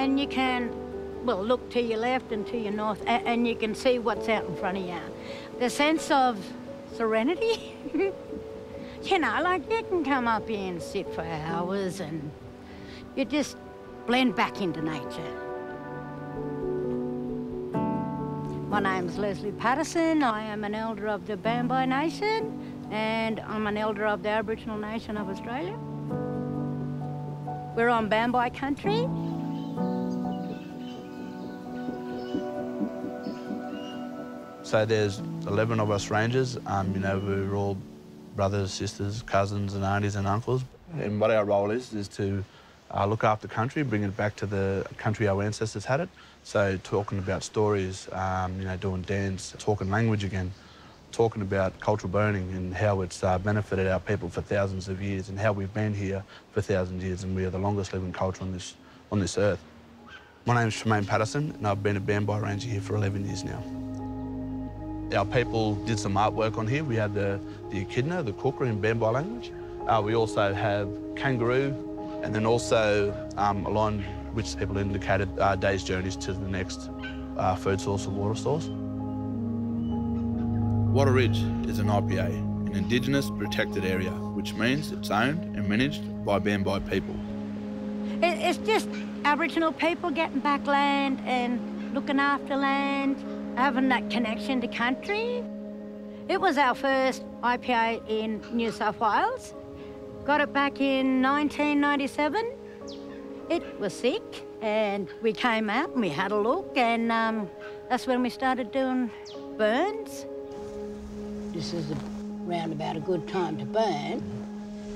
and you can, well, look to your left and to your north, and, you can see what's out in front of you. The sense of serenity, you know, like you can come up here and sit for hours and you just blend back into nature. My name's Leslie Patterson. I am an elder of the Banbai Nation and I'm an elder of the Aboriginal Nation of Australia. We're on Banbai country. So there's 11 of us rangers. Um, you know, we're all brothers, sisters, cousins and aunties and uncles. And what our role is, is to uh, look after the country, bring it back to the country our ancestors had it. So talking about stories, um, you know, doing dance, talking language again, talking about cultural burning and how it's uh, benefited our people for thousands of years and how we've been here for thousands of years and we are the longest living culture on this, on this earth. My name's Tremaine Patterson and I've been a Banbai Ranger here for 11 years now. Our people did some artwork on here. We had the, the echidna, the kukri in Banbai language. Uh, we also have kangaroo and then also um, along which people indicated uh, days' journeys to the next uh, food source or water source. Wattle Ridge is an IPA, an Indigenous protected area, which means it's owned and managed by Banbai people. It's just Aboriginal people getting back land and looking after land, having that connection to country. It was our first IPA in New South Wales. Got it back in 1997. It was sick and we came out and we had a look and um, that's when we started doing burns. This is around about a good time to burn,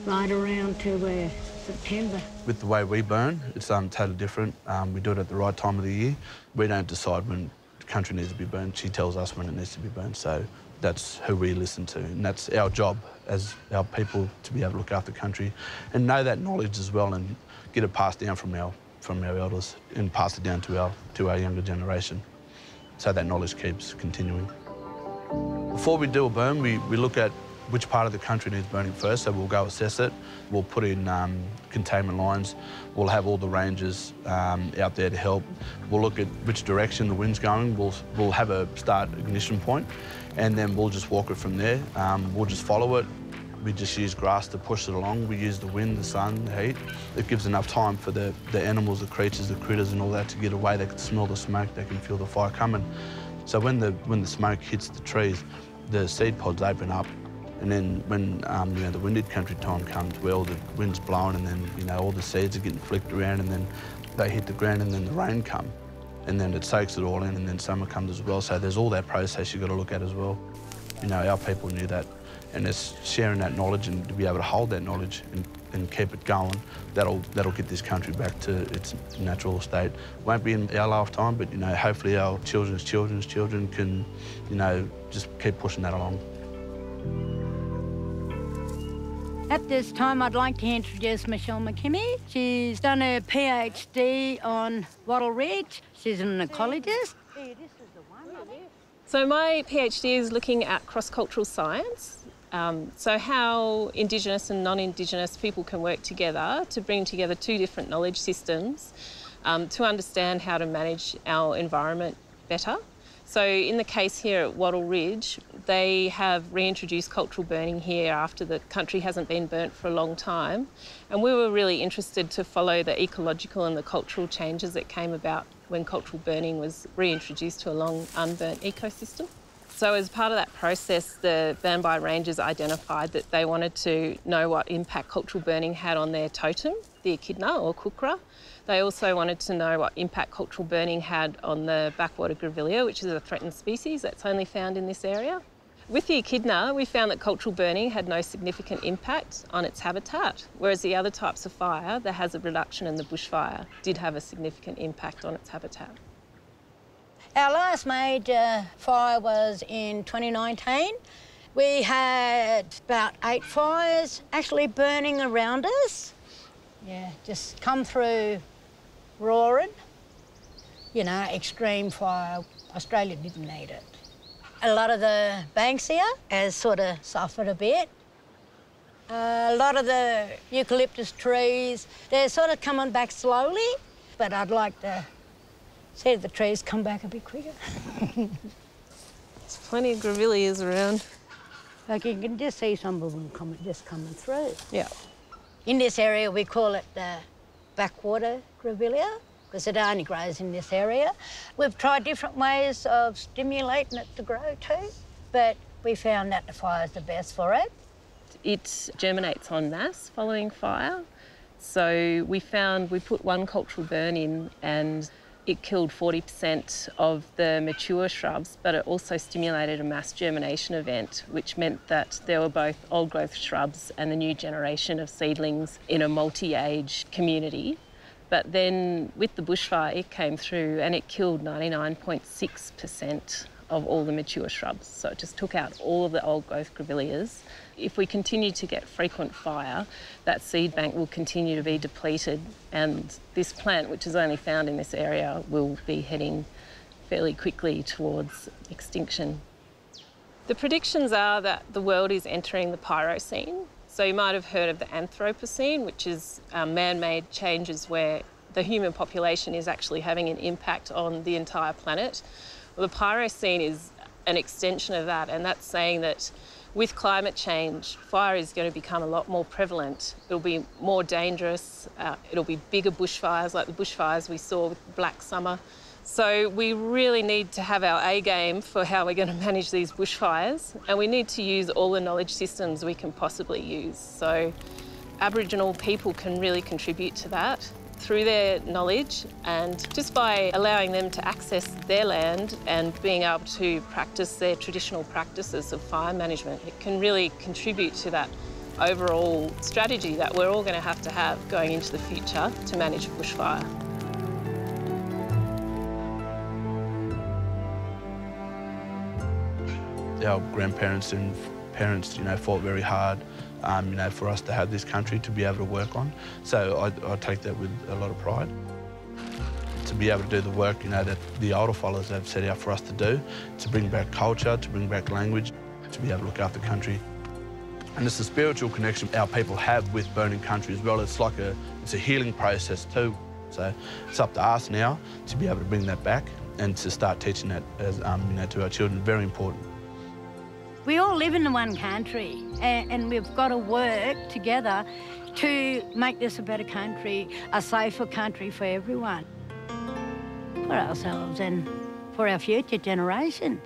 right around to uh, September. With the way we burn, it's um, totally different. Um, we do it at the right time of the year. We don't decide when country needs to be burned. She tells us when it needs to be burned. So that's who we listen to. And that's our job as our people to be able to look after the country and know that knowledge as well and get it passed down from our, from our elders and pass it down to our, to our younger generation. So that knowledge keeps continuing. Before we do a burn, we, we look at which part of the country needs burning first, so we'll go assess it. We'll put in um, containment lines. We'll have all the rangers um, out there to help. We'll look at which direction the wind's going. We'll, we'll have a start ignition point, and then we'll just walk it from there. Um, we'll just follow it. We just use grass to push it along. We use the wind, the sun, the heat. It gives enough time for the, the animals, the creatures, the critters and all that to get away. They can smell the smoke, they can feel the fire coming. So when the, when the smoke hits the trees, the seed pods open up and then when um, you know the winded country time comes, where all the wind's blowing and then you know all the seeds are getting flicked around and then they hit the ground and then the rain come, and then it soaks it all in and then summer comes as well. So there's all that process you've got to look at as well. You know, our people knew that, and it's sharing that knowledge and to be able to hold that knowledge and, and keep it going. That'll that'll get this country back to its natural state. Won't be in our lifetime, but you know, hopefully our children's children's children can, you know, just keep pushing that along. At this time, I'd like to introduce Michelle McKemey. She's done her PhD on Wattle Ridge. She's an ecologist. So my PhD is looking at cross-cultural science. Um, so how Indigenous and non-Indigenous people can work together to bring together two different knowledge systems um, to understand how to manage our environment better. So in the case here at Wattle Ridge, they have reintroduced cultural burning here after the country hasn't been burnt for a long time. And we were really interested to follow the ecological and the cultural changes that came about when cultural burning was reintroduced to a long unburnt ecosystem. So as part of that process, the Banbai Rangers identified that they wanted to know what impact cultural burning had on their totem, the echidna or kukra, they also wanted to know what impact cultural burning had on the backwater grevillea, which is a threatened species that's only found in this area. With the echidna, we found that cultural burning had no significant impact on its habitat, whereas the other types of fire, the hazard reduction and the bushfire, did have a significant impact on its habitat. Our last major fire was in 2019. We had about eight fires actually burning around us. Yeah, just come through roaring. You know, extreme fire. Australia didn't need it. A lot of the Banksia has sort of suffered a bit. Uh, a lot of the eucalyptus trees, they're sort of coming back slowly. but I'd like to see the trees come back a bit quicker. There's plenty of grevilleas around. like you can just see some of them coming, just coming through. Yeah. In this area, we call it the backwater grevillea because it only grows in this area. We've tried different ways of stimulating it to grow too, but we found that the fire's the best for it. It germinates en masse following fire. So we found we put one cultural burn in and it killed 40% of the mature shrubs, but it also stimulated a mass germination event, which meant that there were both old growth shrubs and the new generation of seedlings in a multi age community. But then with the bushfire, it came through and it killed 99.6% of all the mature shrubs. So it just took out all of the old growth grevilleas. If we continue to get frequent fire, that seed bank will continue to be depleted, and this plant, which is only found in this area, will be heading fairly quickly towards extinction. The predictions are that the world is entering the Pyrocene. So you might have heard of the Anthropocene, which is um, man made changes where the human population is actually having an impact on the entire planet. The Pyrocene is an extension of that, and that's saying that with climate change, fire is going to become a lot more prevalent. It'll be more dangerous. Uh, it'll be bigger bushfires like the bushfires we saw with Black Summer. So we really need to have our A game for how we're going to manage these bushfires, and we need to use all the knowledge systems we can possibly use. So Aboriginal people can really contribute to that through their knowledge and just by allowing them to access their land and being able to practice their traditional practices of fire management, it can really contribute to that overall strategy that we're all going to have to have going into the future to manage bushfire. Our grandparents and parents, you know, fought very hard um, you know, for us to have this country to be able to work on. So I, I take that with a lot of pride. To be able to do the work, you know, that the older fellows have set out for us to do, to bring back culture, to bring back language, to be able to look after country. And it's a spiritual connection our people have with burning country as well. It's like a, it's a healing process too. So it's up to us now to be able to bring that back and to start teaching that as, um, you know, to our children. Very important. We all live in the one country and, and we've got to work together to make this a better country, a safer country for everyone, for ourselves and for our future generations.